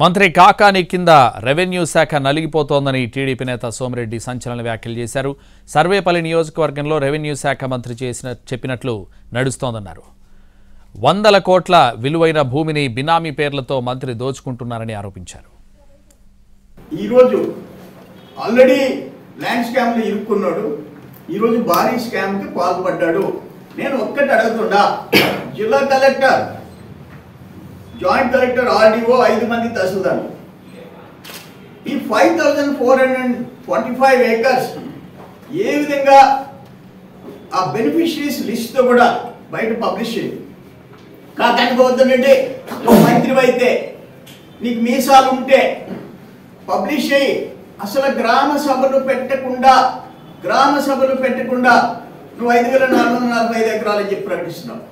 మంత్రి కాకాని కింద రెవెన్యూ శాఖ నలిగిపోతోందని టీడీపీ నేత సోమిరెడ్డి సంచలన వ్యాఖ్యలు చేశారు. సర్వేపల్లి నియోజకవర్గంలో రెవెన్యూ శాఖ మంత్రి చేసిన చెప్పినట్లు నడుస్తోందన్నారు. వందల కోట్ల విలువైన భూమిని బినామీ పేర్లతో మంత్రి దోచుకుంటున్నారని ఆరోపించారు. ఈరోజు ఆల్రెడీ ల్యాండ్ స్కామ్లో ఇరుక్కున్నాడు. ఈరోజు భారీ స్కామ్కి పాల్పడ్డాడు. నేను ఒక్కటి అడుగుతున్నా జిల్లా కలెక్టర్ జాయింట్ కలెక్టర్ ఆర్డీఓ ఐదు మంది తహసీల్దార్లు. ఈ five thousand four hundred forty five acres ఏ విధంగా ఆ బెనిఫిషరీస్ లిస్ట్తో కూడా బయట పబ్లిష్ చేయండి కాకనుకోవద్దంటే నువ్వు మంత్రి అయితే నీకు మీసాలు ఉంటే పబ్లిష్ చేయి. అసలు గ్రామ సభలు పెట్టకుండా గ్రామ సభలు పెట్టకుండా నువ్వు ఐదు వేల నాలుగు వందల నలభై ఐదు ఎకరాలు చెప్పి ప్రకటిస్తున్నావు.